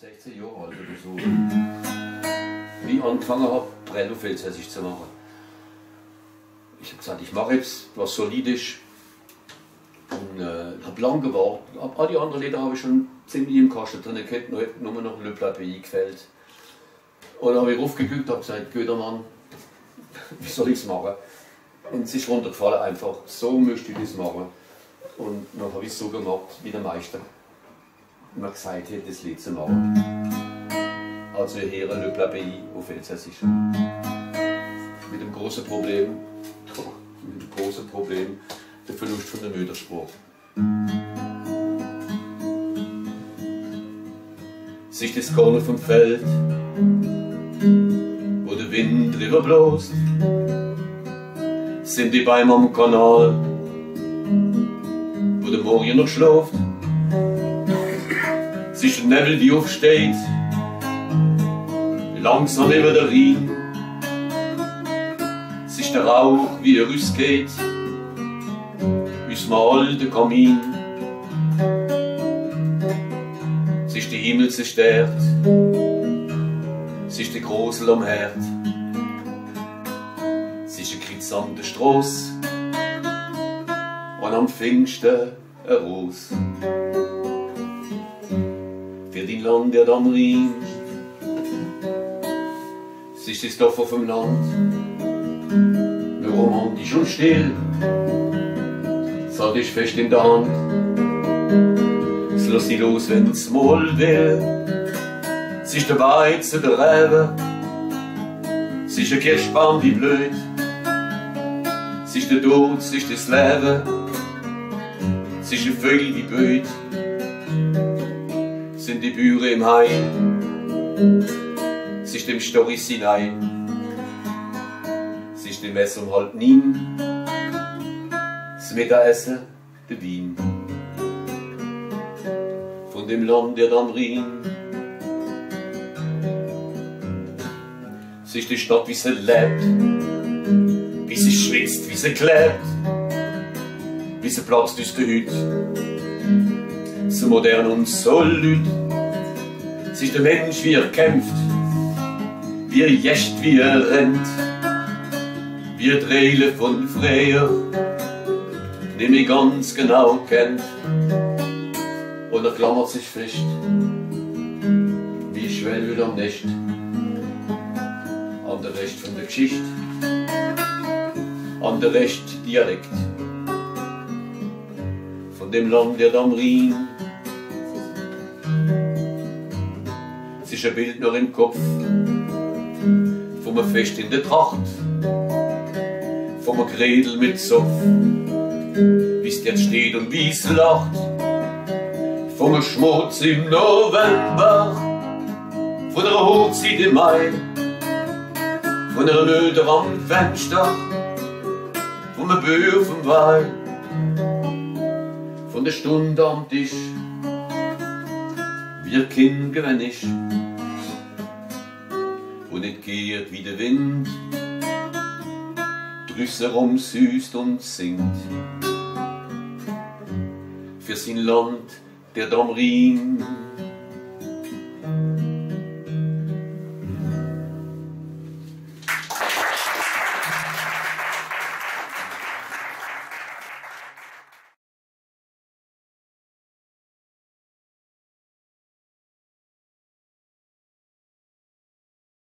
16 Jahre alt oder so. Wie ich angefangen habe, Brenn auf Elsässisch zu machen. Ich habe gesagt, ich mache jetzt was Solides. Und äh, habe lang gewartet. Ab- All die anderen Lieder habe ich schon ziemlich im Kasten drin gehabt. Nur, nur noch Le Plapéi gefällt. Und habe ich raufgeguckt und gesagt, Gödermann, wie soll ich es machen? Und es ist runtergefallen einfach. So möchte ich das machen. Und dann habe ich es so gemacht, wie der Meister mir gesagt hat, das Lied zu machen. Also hier Le Plapéi auf Elsässisch. Mit dem großen Problem, mit dem großen Problem, der Verlust von der Muttersprache. Sich das Korn vom Feld, wo der Wind drüber bloßt, sind die Bäume am Kanal, wo der Morgen noch schläft. Der Nebel, wie aufsteht, langsam über der Rhein. Sich der Rauch, wie er rausgeht, aus dem alten Kamin. Sich der Himmel zerstört, sich der Grosel am Herd. Sich ein Kritz an der Strasse und am Pfingsten ein Ros. Für dein Land, der am Rhein, sich das Dorf auf dem Land, nur romantisch und still, sag ich fest in der Hand, es lass dich los, wenn's mal will, sich der Weizen der Rebe, sich ein Kirschbaum wie blöd, sich der Tod, sich das Leben, sich ein Vögel wie blöd, sind die Büre im Heim, sich dem Storys hinein, sich dem Messer um halb nien, das Mittagessen, der Wien. Von dem Land, der am Rhein, sich die Stadt, wie sie lebt, wie sie schwitzt, wie sie klebt, wie sie platzt aus der Hüt, so modern und so lüd, sich der Mensch, wie er kämpft, wie er jäscht, wie er rennt, wie er Dreile von Freier, den ich ganz genau kennt, und er klammert sich fest, wie Schwellwül am Nächt, an der Recht von der Geschichte, an der Recht Dialekt, von dem Land, der am Rhein, es ein Bild nur im Kopf, vom Fest in der Tracht, vom Gredel mit Zopf, wie's jetzt steht und wie's lacht, vom Schmutz im November, von der Hochzeit im Mai, von der Nöte am Fenster, vom Böhr vom Wein, von der Stunde am Tisch, wie ein Kind gewinn ich, und nicht geht wie der Wind, drüsse rum süßt und singt. Für sein Land, der am Rhein